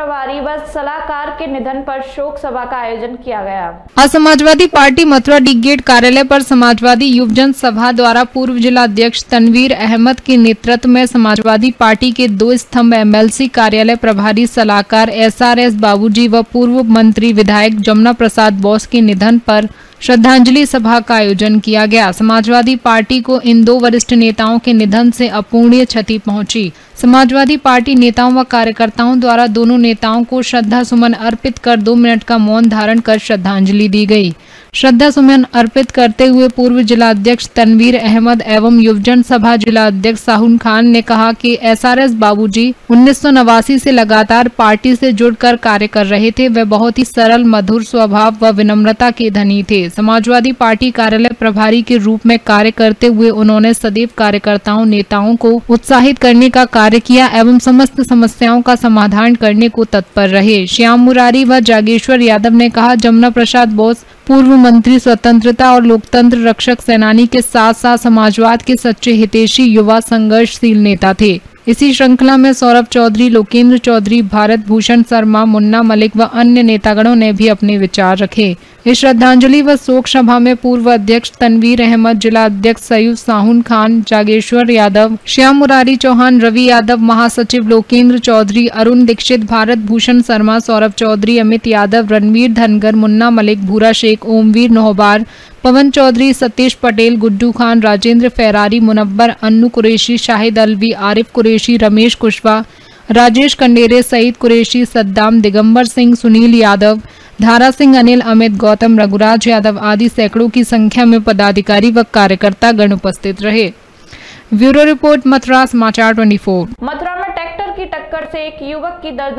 प्रभारी व सलाहकार के निधन पर शोक सभा का आयोजन किया गया। आज Samajwadi party Mathura D gate कार्यालय पर समाजवादी युवजन सभा द्वारा पूर्व जिला अध्यक्ष तनवीर अहमद के नेतृत्व में समाजवादी पार्टी के दो स्तंभ एमएलसी कार्यालय प्रभारी सलाहकार एसआरएस बाबूजी व पूर्व मंत्री विधायक जमुना प्रसाद बोस के निधन पर श्रद्धांजलि सभा का आयोजन किया गया। समाजवादी पार्टी को इन दो वरिष्ठ नेताओं के निधन से अपूर्णीय क्षति पहुँची। समाजवादी पार्टी नेताओं व कार्यकर्ताओं द्वारा दोनों नेताओं को श्रद्धा सुमन अर्पित कर दो मिनट का मौन धारण कर श्रद्धांजलि दी गई। श्रद्धा सुमन अर्पित करते हुए पूर्व जिला अध्यक्ष तनवीर अहमद एवं युवजन सभा जिला अध्यक्ष साहुन खान ने कहा कि एसआरएस बाबूजी उन्नीस से लगातार पार्टी से जुड़कर कार्य कर रहे थे। वे बहुत ही सरल, मधुर स्वभाव व विनम्रता के धनी थे। समाजवादी पार्टी कार्यालय प्रभारी के रूप में कार्य करते हुए उन्होंने सदैव कार्यकर्ताओं, नेताओं को उत्साहित करने का कार्य किया एवं समस्त समस्याओं का समाधान करने को तत्पर रहे। श्याम मुरारी व जागेश्वर यादव ने कहा, जमुना प्रसाद बोस पूर्व मंत्री स्वतंत्रता और लोकतंत्र रक्षक सेनानी के साथ साथ समाजवाद के सच्चे हितेशी युवा संघर्षशील नेता थे। इसी श्रृंखला में सौरभ चौधरी, लोकेंद्र चौधरी, भारत भूषण शर्मा, मुन्ना मलिक व अन्य नेतागणों ने भी अपने विचार रखे। इस श्रद्धांजलि व शोक सभा में पूर्व अध्यक्ष तनवीर अहमद, जिला अध्यक्ष सयूद साहुन खान, जागेश्वर यादव, श्याम मुरारी चौहान, रवि यादव, महासचिव लोकेंद्र चौधरी, अरुण दीक्षित, भारत भूषण शर्मा, सौरभ चौधरी, अमित यादव, रणवीर धनगर, मुन्ना मलिक, भूरा शेख, ओमवीर नोहबार, पवन चौधरी, सतीश पटेल, गुड्डू खान, राजेंद्र फैरारी, मुनव्वर, अन्नू कुरेशी, शाहिद अलवी, आरिफ कुरेशी, रमेश कुशवा राजेश कंडेरे सईद कुरेशी, सद्दाम दिगंबर सिंह, सुनील यादव धारा सिंह, अनिल अमित, गौतम रघुराज यादव आदि सैकड़ों की संख्या में पदाधिकारी व कार्यकर्ता गण उपस्थित रहे। ब्यूरो रिपोर्ट, मथुरा समाचार 24 मथुरा में ट्रैक्टर की टक्कर से एक युवक की दर्द